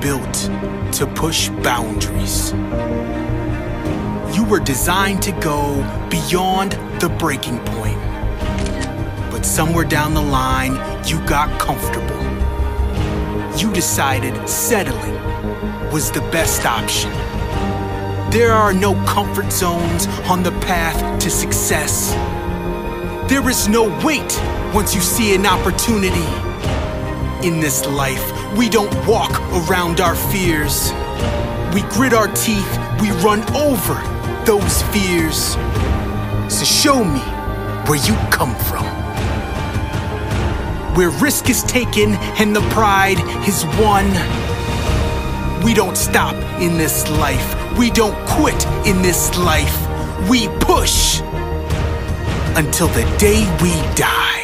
built to push boundaries. You were designed to go beyond the breaking point. But somewhere down the line, you got comfortable. You decided settling was the best option. There are no comfort zones on the path to success. There is no wait once you see an opportunity. In this life, we don't walk around our fears. We grit our teeth, we run over those fears. So show me where you come from. Where risk is taken and the pride is won. We don't stop in this life. We don't quit in this life. We push until the day we die.